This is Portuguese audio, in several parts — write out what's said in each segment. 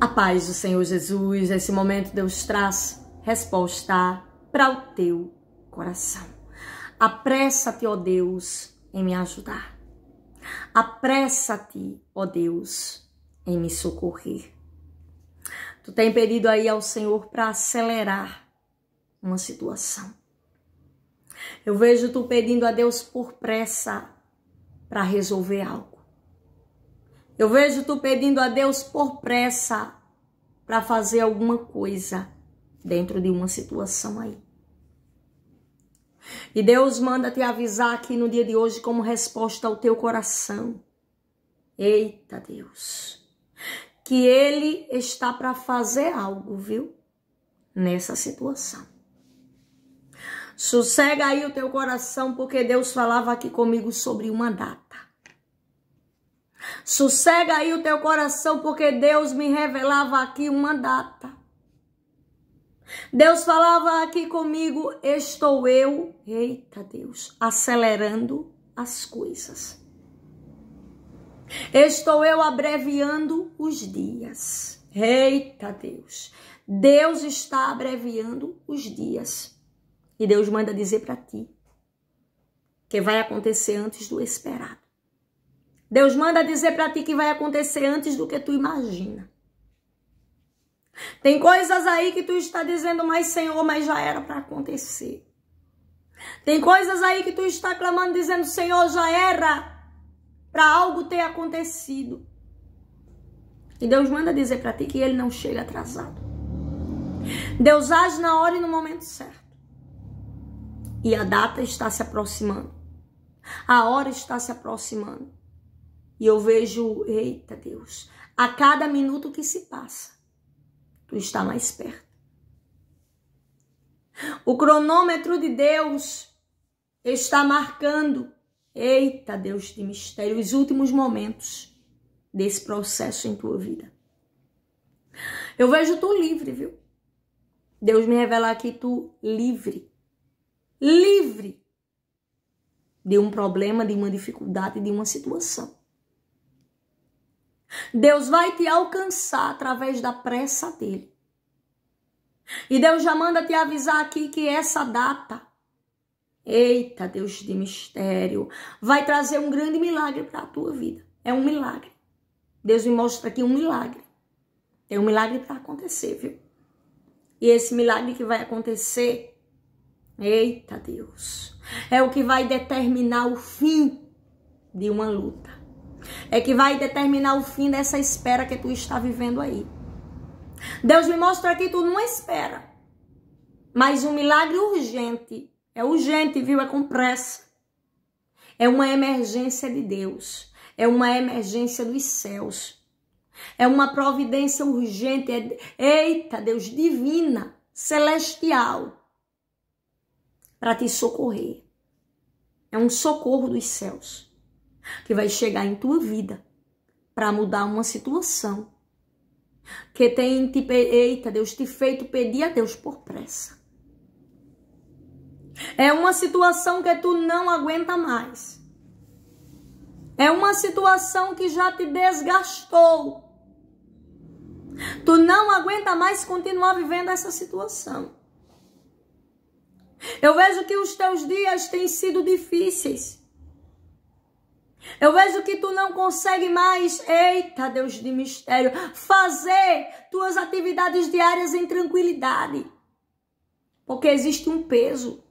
A paz do Senhor Jesus, nesse momento Deus traz resposta para o teu coração. Apressa-te, ó Deus, em me ajudar. Apressa-te, ó Deus, em me socorrer. Tu tem pedido aí ao Senhor para acelerar uma situação. Eu vejo tu pedindo a Deus por pressa para resolver algo. Eu vejo tu pedindo a Deus por pressa para fazer alguma coisa dentro de uma situação aí. E Deus manda te avisar aqui no dia de hoje como resposta ao teu coração. Eita Deus. Que ele está para fazer algo, viu? Nessa situação. Sossega aí o teu coração, porque Deus falava aqui comigo sobre uma data. Sossega aí o teu coração, porque Deus me revelava aqui uma data. Deus falava aqui comigo, estou eu, eita Deus, acelerando as coisas. Estou eu abreviando os dias. Eita Deus. Deus está abreviando os dias. E Deus manda dizer para ti que vai acontecer antes do esperado. Deus manda dizer para ti que vai acontecer antes do que tu imagina. Tem coisas aí que tu está dizendo, mas Senhor, mas já era para acontecer. Tem coisas aí que tu está clamando, dizendo, Senhor, já era para algo ter acontecido. E Deus manda dizer para ti que ele não chega atrasado. Deus age na hora e no momento certo. E a data está se aproximando. A hora está se aproximando. E eu vejo, eita Deus, a cada minuto que se passa, tu está mais perto. O cronômetro de Deus está marcando, eita Deus de mistério, os últimos momentos desse processo em tua vida. Eu vejo tu livre, viu? Deus me revela aqui tu livre. Livre de um problema, de uma dificuldade, de uma situação. Deus vai te alcançar através da pressa dele. E Deus já manda te avisar aqui que essa data, eita Deus de mistério, vai trazer um grande milagre para a tua vida. É um milagre. Deus me mostra aqui um milagre. Tem um milagre para acontecer, viu? E esse milagre que vai acontecer, eita Deus, é o que vai determinar o fim de uma luta é que vai determinar o fim dessa espera que tu está vivendo aí. Deus me mostra que tu não espera, mas um milagre urgente. É urgente, viu? É com pressa. É uma emergência de Deus. É uma emergência dos céus. É uma providência urgente. É, eita, Deus, divina, celestial, para te socorrer. É um socorro dos céus que vai chegar em tua vida para mudar uma situação que tem te eita, Deus te feito pedir a Deus por pressa. É uma situação que tu não aguenta mais. É uma situação que já te desgastou. Tu não aguenta mais continuar vivendo essa situação. Eu vejo que os teus dias têm sido difíceis. Eu vejo que tu não consegue mais, eita Deus de mistério, fazer tuas atividades diárias em tranquilidade. Porque existe um peso.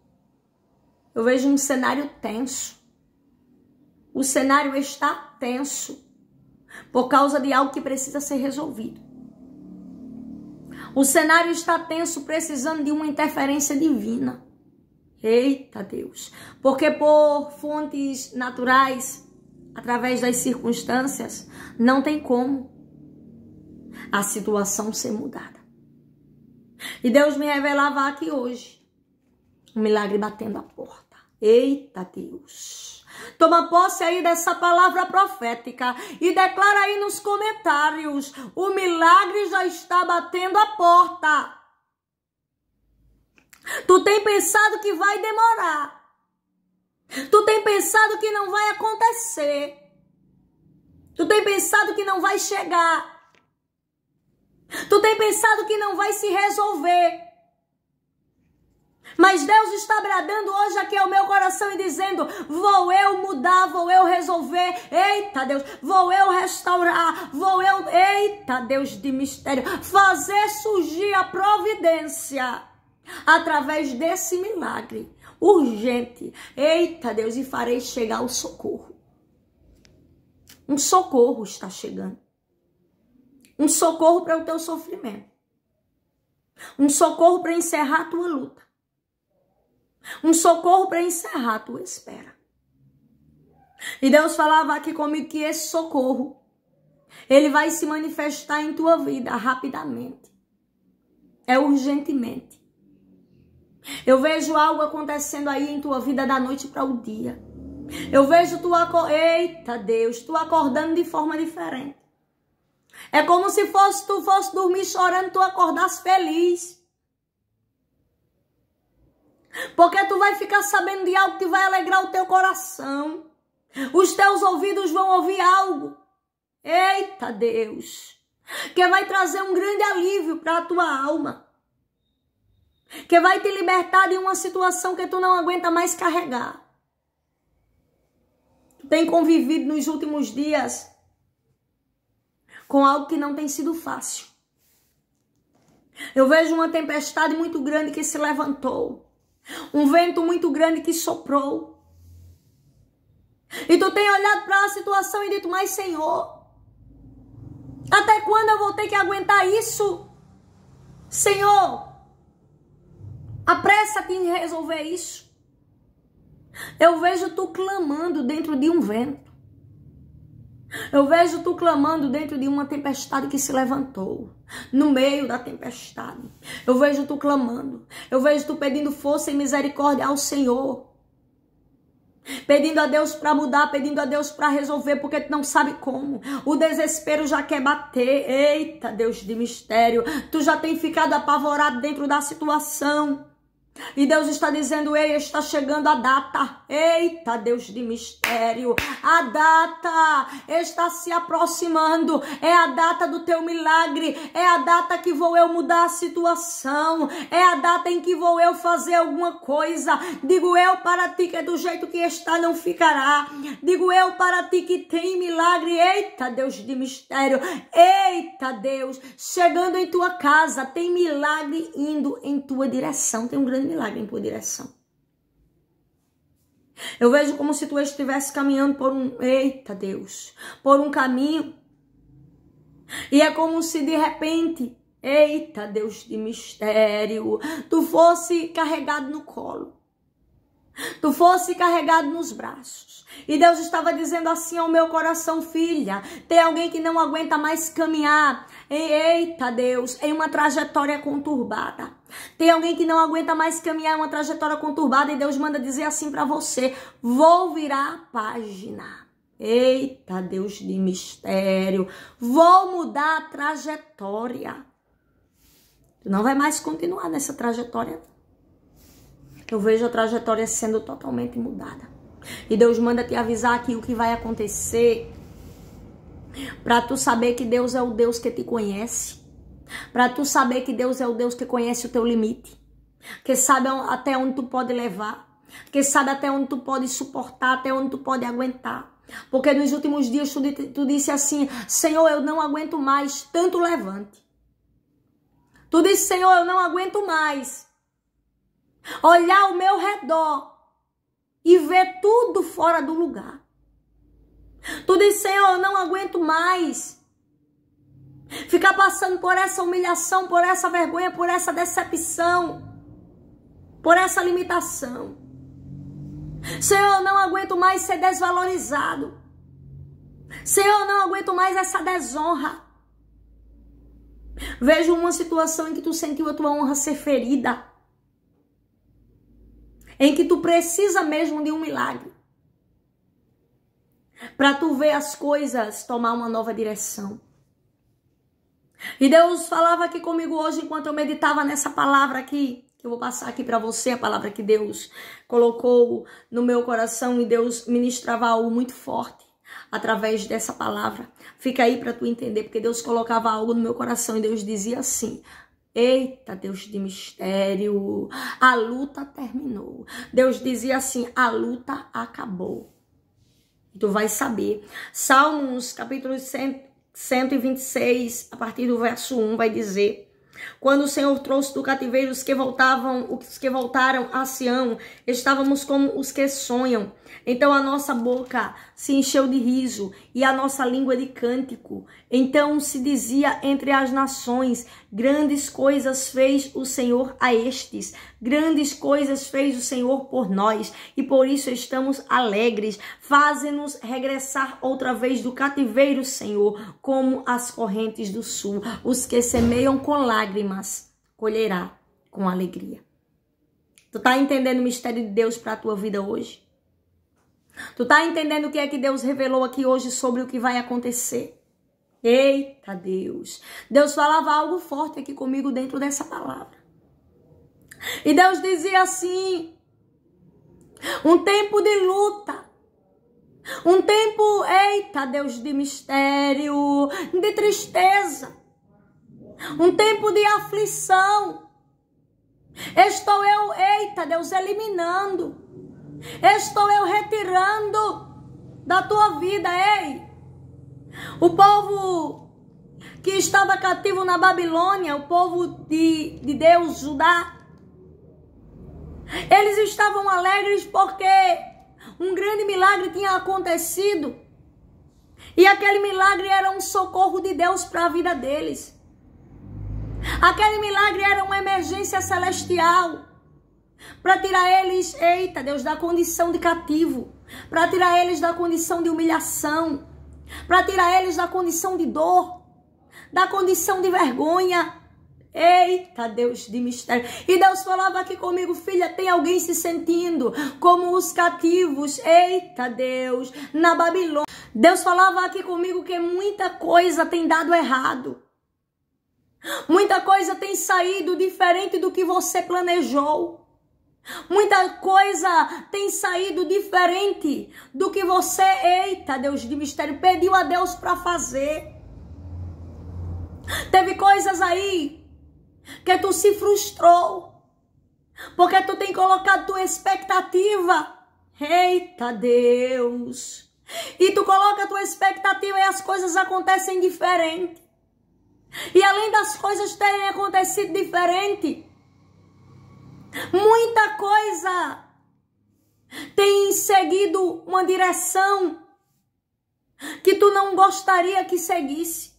Eu vejo um cenário tenso. O cenário está tenso por causa de algo que precisa ser resolvido. O cenário está tenso, precisando de uma interferência divina. Eita Deus! Porque por fontes naturais através das circunstâncias, não tem como a situação ser mudada. E Deus me revelava aqui hoje um milagre batendo a porta. Eita Deus! Toma posse aí dessa palavra profética e declara aí nos comentários: o milagre já está batendo a porta. Tu tem pensado que vai demorar. Tu tem pensado que não vai acontecer. Tu tem pensado que não vai chegar. pensado que não vai se resolver. Mas Deus está bradando hoje aqui ao meu coração e dizendo: vou eu mudar, vou eu resolver. Eita Deus, vou eu restaurar, vou eu, eita Deus de mistério, fazer surgir a providência através desse milagre urgente. Eita Deus, e farei chegar o socorro. Um socorro está chegando. Um socorro para o teu sofrimento. Um socorro para encerrar a tua luta. Um socorro para encerrar a tua espera. E Deus falava aqui comigo que esse socorro, ele vai se manifestar em tua vida rapidamente. É urgentemente. Eu vejo algo acontecendo aí em tua vida da noite para o dia. Eu vejo tu eita Deus, tu acordando de forma diferente. É como se fosse tu fosse dormir chorando, tu acordasse feliz. Porque tu vai ficar sabendo de algo que vai alegrar o teu coração. Os teus ouvidos vão ouvir algo. Eita Deus! Que vai trazer um grande alívio para a tua alma. Que vai te libertar de uma situação que tu não aguenta mais carregar. Tu tem convivido nos últimos dias com algo que não tem sido fácil. Eu vejo uma tempestade muito grande que se levantou. Um vento muito grande que soprou. E tu tem olhado para a situação e dito, mas Senhor, até quando eu vou ter que aguentar isso? Senhor, apressa-te em resolver isso. Eu vejo tu clamando dentro de um vento. Eu vejo tu clamando dentro de uma tempestade que se levantou. No meio da tempestade. Eu vejo tu clamando. Eu vejo tu pedindo força e misericórdia ao Senhor. Pedindo a Deus para mudar, pedindo a Deus para resolver, porque tu não sabe como. O desespero já quer bater. Eita, Deus de mistério. Tu já tem ficado apavorado dentro da situação. E Deus está dizendo: Ei, está chegando a data. Eita, Deus de mistério. A data está se aproximando. É a data do teu milagre. É a data que vou eu mudar a situação. É a data em que vou eu fazer alguma coisa. Digo eu para ti que do jeito que está, não ficará. Digo eu para ti que tem milagre. Eita, Deus de mistério. Eita, Deus. Chegando em tua casa, tem milagre indo em tua direção. Tem um grande milagre em tua direção. Eu vejo como se tu estivesse caminhando por um, eita Deus, por um caminho. E é como se de repente, eita Deus de mistério, tu fosse carregado no colo. Tu fosse carregado nos braços. E Deus estava dizendo assim ao meu coração, filha, tem alguém que não aguenta mais caminhar Eita Deus, em uma trajetória conturbada. Tem alguém que não aguenta mais caminhar uma trajetória conturbada e Deus manda dizer assim para você: vou virar a página. Eita Deus de mistério, vou mudar a trajetória. Tu não vai mais continuar nessa trajetória. Eu vejo a trajetória sendo totalmente mudada. E Deus manda te avisar aqui o que vai acontecer para tu saber que Deus é o Deus que te conhece. Para tu saber que Deus é o Deus que conhece o teu limite. Que sabe até onde tu pode levar. Que sabe até onde tu pode suportar, até onde tu pode aguentar. Porque nos últimos dias tu, tu disse assim: Senhor, eu não aguento mais tanto levante. Tu disse: Senhor, eu não aguento mais olhar ao meu redor e ver tudo fora do lugar. Tu diz, Senhor, eu não aguento mais. Ficar passando por essa humilhação, por essa vergonha, por essa decepção, por essa limitação. Senhor, eu não aguento mais ser desvalorizado. Senhor, eu não aguento mais essa desonra. Vejo uma situação em que tu sentiu a tua honra ser ferida. Em que tu precisa mesmo de um milagre para tu ver as coisas tomar uma nova direção. E Deus falava aqui comigo hoje enquanto eu meditava nessa palavra aqui, que eu vou passar aqui para você, a palavra que Deus colocou no meu coração e Deus ministrava algo muito forte. através dessa palavra. Fica aí para tu entender, porque Deus colocava algo no meu coração e Deus dizia assim: Eita, Deus de mistério, a luta terminou. Deus dizia assim: a luta acabou. Tu vai saber. Salmos, capítulo 126, a partir do verso 1, vai dizer: quando o Senhor trouxe do cativeiro os que voltavam, os que voltaram a Sião, estávamos como os que sonham. Então a nossa boca se encheu de riso e a nossa língua de cântico. Então se dizia entre as nações: Grandes coisas fez o Senhor a estes, grandes coisas fez o Senhor por nós, e por isso estamos alegres. Faze-nos regressar outra vez do cativeiro, Senhor, como as correntes do sul. Os que semeiam com lágrimas colherá com alegria. Tu tá entendendo o mistério de Deus para a tua vida hoje? Tu tá entendendo o que é que Deus revelou aqui hoje sobre o que vai acontecer? Eita Deus! Deus falava algo forte aqui comigo dentro dessa palavra. E Deus dizia assim: um tempo de luta, um tempo, eita Deus, de mistério, de tristeza, um tempo de aflição. Estou eu, eita Deus, eliminando Estou eu retirando da tua vida, ei. O povo que estava cativo na Babilônia, o povo de, de Deus, Judá, eles estavam alegres porque um grande milagre tinha acontecido. E aquele milagre era um socorro de Deus para a vida deles. Aquele milagre era uma emergência celestial para tirar eles, eita Deus, da condição de cativo, para tirar eles da condição de humilhação, para tirar eles da condição de dor, da condição de vergonha. Eita Deus de mistério. E Deus falava aqui comigo, filha, tem alguém se sentindo como os cativos. Eita Deus, na Babilônia. Deus falava aqui comigo que muita coisa tem dado errado. Muita coisa tem saído diferente do que você planejou. Muita coisa tem saído diferente do que você, eita, Deus de mistério, pediu a Deus para fazer. Teve coisas aí que tu se frustrou. Porque tu tem colocado tua expectativa. Eita Deus. E tu coloca tua expectativa e as coisas acontecem diferente. E além das coisas terem acontecido diferente, Muita coisa tem seguido uma direção que tu não gostaria que seguisse.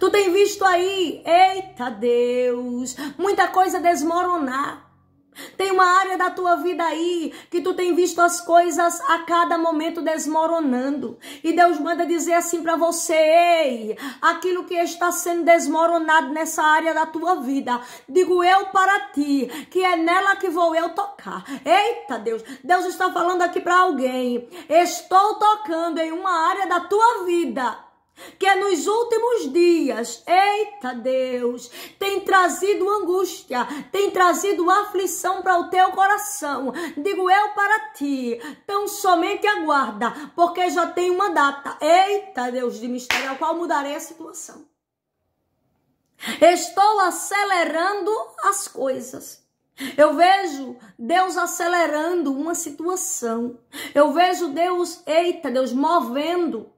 Tu tem visto aí, eita Deus, muita coisa desmoronar. Tem uma área da tua vida aí que tu tem visto as coisas a cada momento desmoronando. E Deus manda dizer assim para você: ei, aquilo que está sendo desmoronado nessa área da tua vida, digo eu para ti, que é nela que vou eu tocar. Eita Deus, Deus está falando aqui para alguém. Estou tocando em uma área da tua vida que é nos últimos dias, eita Deus, tem trazido angústia, tem trazido aflição para o teu coração. Digo eu para ti, tão somente aguarda, porque já tem uma data. Eita Deus de mistério, ao qual mudarei a situação. Estou acelerando as coisas. Eu vejo Deus acelerando uma situação. Eu vejo Deus, eita, Deus movendo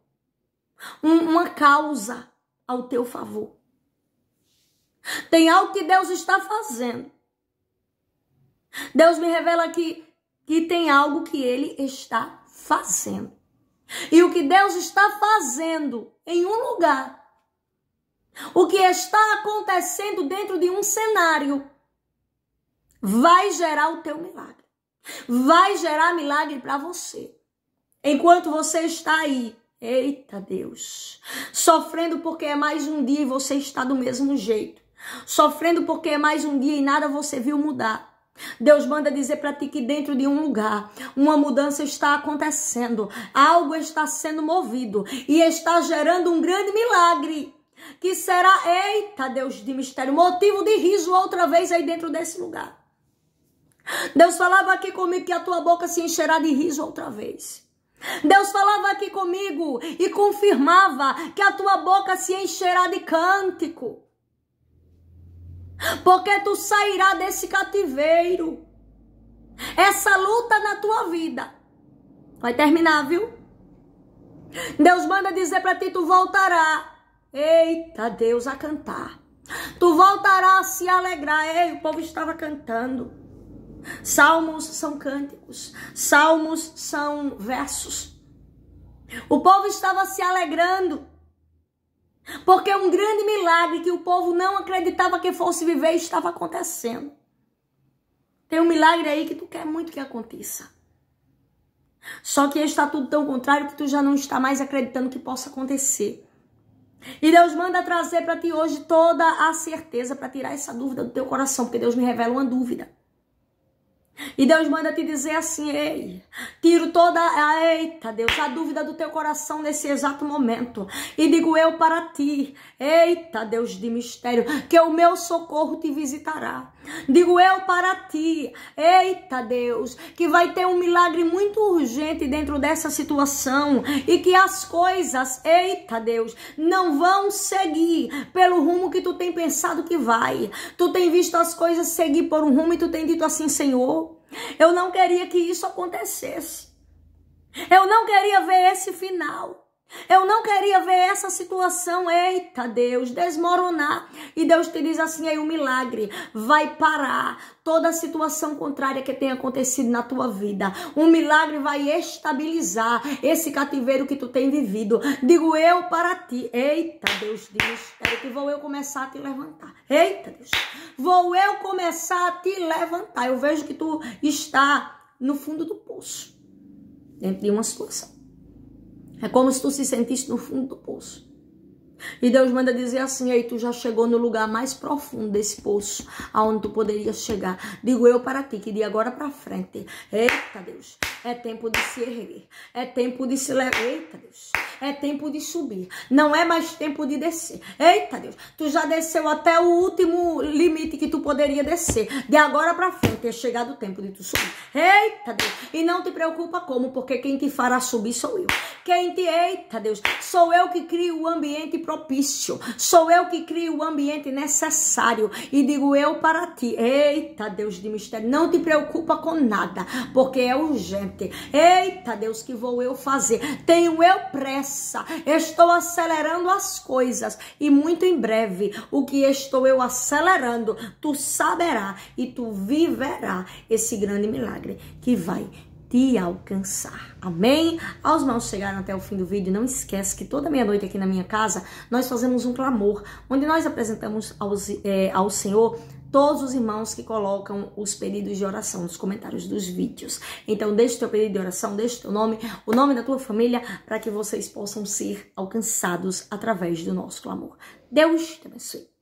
uma causa ao teu favor. Tem algo que Deus está fazendo. Deus me revela que, que tem algo que Ele está fazendo. E o que Deus está fazendo em um lugar, o que está acontecendo dentro de um cenário, vai gerar o teu milagre. Vai gerar milagre para você. Enquanto você está aí Eita Deus. Sofrendo porque é mais um dia e você está do mesmo jeito. Sofrendo porque é mais um dia e nada você viu mudar. Deus manda dizer para ti que dentro de um lugar uma mudança está acontecendo, algo está sendo movido e está gerando um grande milagre que será, eita Deus de mistério, motivo de riso outra vez aí dentro desse lugar. Deus falava aqui comigo que a tua boca se encherá de riso outra vez. Deus falava aqui comigo e confirmava que a tua boca se encherá de cântico. Porque tu sairá desse cativeiro. Essa luta na tua vida vai terminar, viu? Deus manda dizer para ti: tu voltará. Eita, Deus, a cantar. Tu voltará a se alegrar. Ei, o povo estava cantando. Salmos são cânticos, salmos são versos. O povo estava se alegrando. Porque um grande milagre que o povo não acreditava que fosse viver estava acontecendo. Tem um milagre aí que tu quer muito que aconteça. Só que está tudo tão contrário que tu já não está mais acreditando que possa acontecer. E Deus manda trazer para ti hoje toda a certeza para tirar essa dúvida do teu coração, porque Deus me revela uma dúvida. E Deus manda te dizer assim: ei, tiro toda a eita, Deus, a dúvida do teu coração nesse exato momento. E digo eu para ti: eita, Deus de mistério, que o meu socorro te visitará. Digo eu para ti: eita, Deus, que vai ter um milagre muito urgente dentro dessa situação e que as coisas, eita, Deus, não vão seguir pelo rumo que tu tem pensado que vai. Tu tem visto as coisas seguir por um rumo e tu tem dito assim, Senhor. Eu não queria que isso acontecesse. Eu não queria ver esse final. Eu não queria ver essa situação, eita Deus, desmoronar. E Deus te diz assim: aí o milagre vai parar toda a situação contrária que tenha acontecido na tua vida. Um milagre vai estabilizar esse cativeiro que tu tem vivido. Digo eu para ti, eita Deus de mistério, que vou eu começar a te levantar. Eita Deus, vou eu começar a te levantar. Eu vejo que tu está no fundo do poço, dentro de uma situação. É como se tu se sentisse no fundo do poço. E Deus manda dizer assim: aí tu já chegou no lugar mais profundo desse poço, aonde tu poderias chegar. Digo eu para ti que de agora para frente, eita Deus, é tempo de se erguer, é tempo de se levar, eita Deus, é tempo de subir, não é mais tempo de descer. Eita Deus, tu já desceu até o último limite que tu poderia descer. De agora para frente é chegado o tempo de tu subir. Eita Deus, e não te preocupa como, porque quem te fará subir sou eu. Quem te, eita Deus, sou eu que crio o ambiente propício. Sou eu que crio o ambiente necessário. E digo eu para ti: Eita, Deus de mistério, não te preocupa com nada, porque é urgente. Eita, Deus, que vou eu fazer? Tenho eu pressa. Estou acelerando as coisas. E muito em breve, o que estou eu acelerando, tu saberá e tu viverá esse grande milagre que vai te alcançar. Amém? Aos irmãos chegaram até o fim do vídeo, não esquece que toda meia-noite aqui na minha casa nós fazemos um clamor, onde nós apresentamos aos, é, ao Senhor todos os irmãos que colocam os pedidos de oração nos comentários dos vídeos. Então, deixe teu pedido de oração, deixe teu nome, o nome da tua família, para que vocês possam ser alcançados através do nosso clamor. Deus te abençoe.